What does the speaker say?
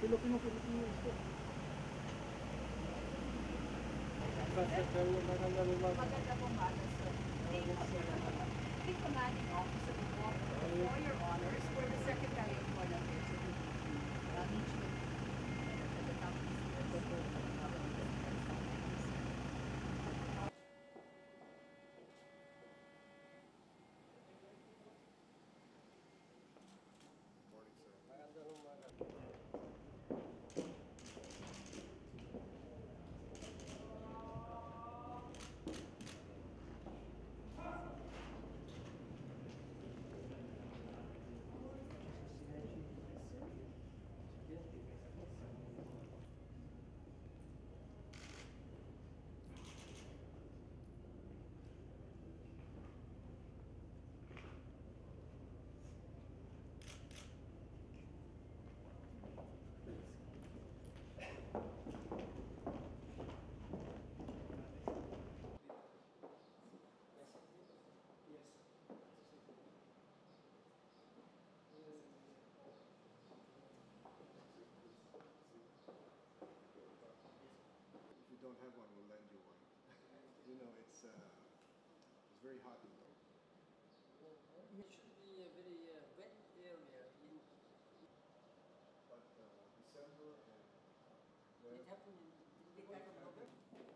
Filipino, Filipino ito. Maganda po ba? Maganda po ba? Don't have one, we'll lend you one. You know, it's, uh, it's very hot in there. It should be a very uh, wet area. In, But uh, December and it happened in the of November.